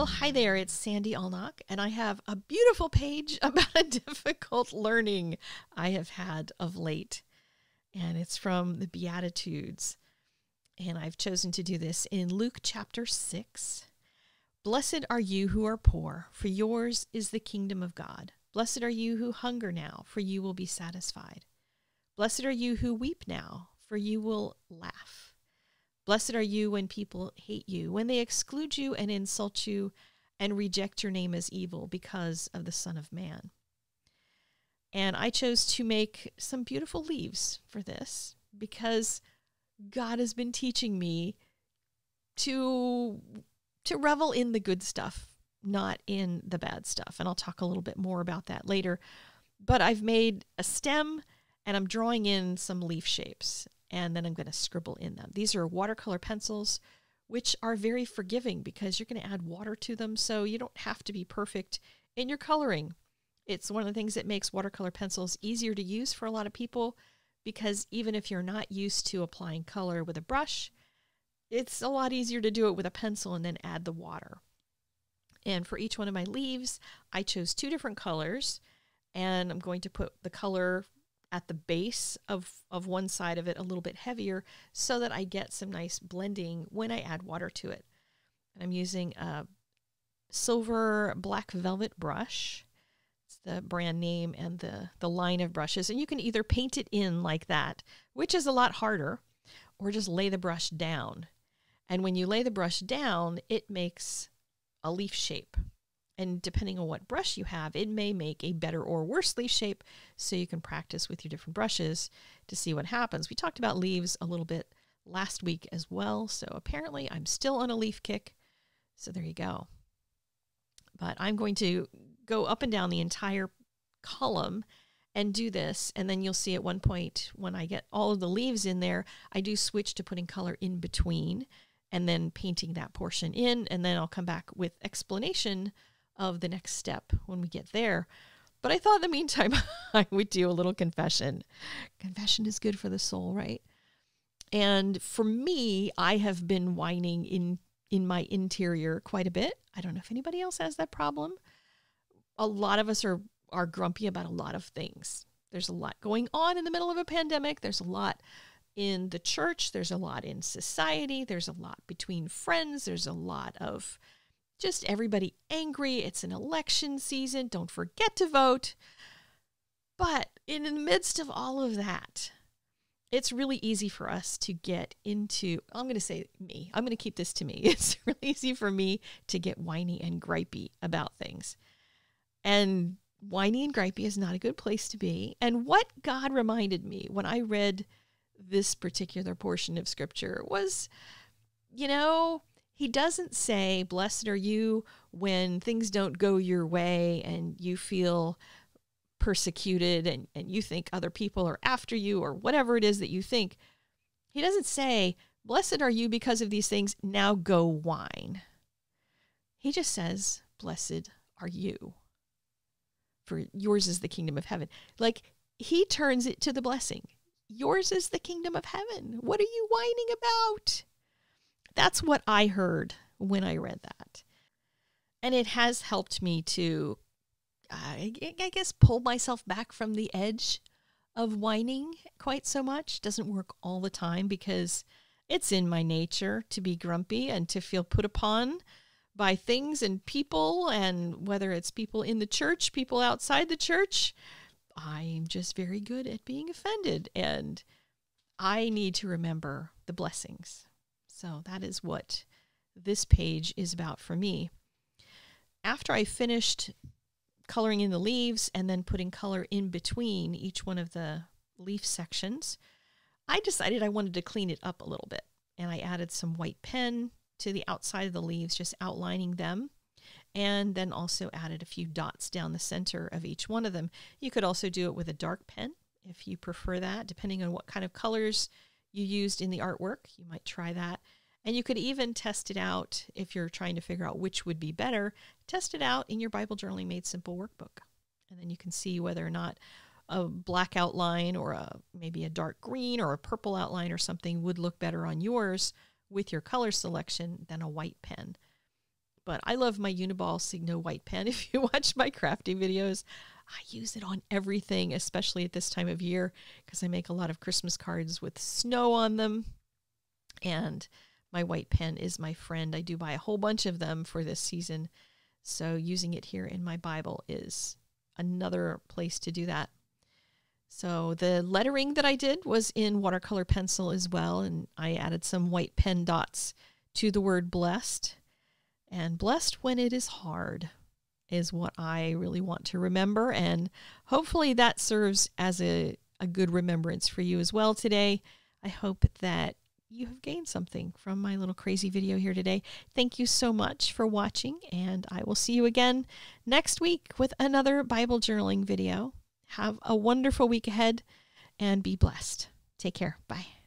Well, hi there. It's Sandy Allnock, and I have a beautiful page about a difficult learning I have had of late. And it's from the Beatitudes. And I've chosen to do this in Luke chapter 6. Blessed are you who are poor, for yours is the kingdom of God. Blessed are you who hunger now, for you will be satisfied. Blessed are you who weep now, for you will laugh. Blessed are you when people hate you, when they exclude you and insult you and reject your name as evil because of the Son of Man. And I chose to make some beautiful leaves for this because God has been teaching me to to revel in the good stuff, not in the bad stuff. And I'll talk a little bit more about that later. But I've made a stem and I'm drawing in some leaf shapes and then I'm going to scribble in them. These are watercolor pencils, which are very forgiving because you're going to add water to them, so you don't have to be perfect in your coloring. It's one of the things that makes watercolor pencils easier to use for a lot of people because even if you're not used to applying color with a brush, it's a lot easier to do it with a pencil and then add the water. And for each one of my leaves, I chose two different colors and I'm going to put the color at the base of, of one side of it a little bit heavier so that I get some nice blending when I add water to it. And I'm using a silver black velvet brush. It's the brand name and the, the line of brushes. And you can either paint it in like that, which is a lot harder, or just lay the brush down. And when you lay the brush down, it makes a leaf shape. And depending on what brush you have, it may make a better or worse leaf shape. So you can practice with your different brushes to see what happens. We talked about leaves a little bit last week as well. So apparently I'm still on a leaf kick. So there you go. But I'm going to go up and down the entire column and do this. And then you'll see at one point when I get all of the leaves in there, I do switch to putting color in between and then painting that portion in. And then I'll come back with explanation of the next step when we get there. But I thought in the meantime, I would do a little confession. Confession is good for the soul, right? And for me, I have been whining in in my interior quite a bit. I don't know if anybody else has that problem. A lot of us are are grumpy about a lot of things. There's a lot going on in the middle of a pandemic. There's a lot in the church, there's a lot in society, there's a lot between friends, there's a lot of just everybody angry. It's an election season. Don't forget to vote. But in the midst of all of that, it's really easy for us to get into, I'm going to say me, I'm going to keep this to me. It's really easy for me to get whiny and gripey about things. And whiny and gripey is not a good place to be. And what God reminded me when I read this particular portion of scripture was, you know, he doesn't say, Blessed are you when things don't go your way and you feel persecuted and, and you think other people are after you or whatever it is that you think. He doesn't say, Blessed are you because of these things, now go whine. He just says, Blessed are you, for yours is the kingdom of heaven. Like he turns it to the blessing. Yours is the kingdom of heaven. What are you whining about? That's what I heard when I read that. And it has helped me to, I guess, pull myself back from the edge of whining quite so much. Doesn't work all the time because it's in my nature to be grumpy and to feel put upon by things and people, and whether it's people in the church, people outside the church. I'm just very good at being offended, and I need to remember the blessings so that is what this page is about for me. After I finished coloring in the leaves and then putting color in between each one of the leaf sections, I decided I wanted to clean it up a little bit. And I added some white pen to the outside of the leaves, just outlining them. And then also added a few dots down the center of each one of them. You could also do it with a dark pen if you prefer that, depending on what kind of colors you used in the artwork. You might try that. And you could even test it out if you're trying to figure out which would be better. Test it out in your Bible Journaling Made Simple workbook. And then you can see whether or not a black outline or a maybe a dark green or a purple outline or something would look better on yours with your color selection than a white pen. But I love my Uniball Signo white pen. If you watch my crafting videos, I use it on everything, especially at this time of year, because I make a lot of Christmas cards with snow on them. And my white pen is my friend. I do buy a whole bunch of them for this season. So using it here in my Bible is another place to do that. So the lettering that I did was in watercolor pencil as well, and I added some white pen dots to the word blessed. And blessed when it is hard is what I really want to remember. And hopefully that serves as a, a good remembrance for you as well today. I hope that you have gained something from my little crazy video here today. Thank you so much for watching, and I will see you again next week with another Bible journaling video. Have a wonderful week ahead and be blessed. Take care. Bye.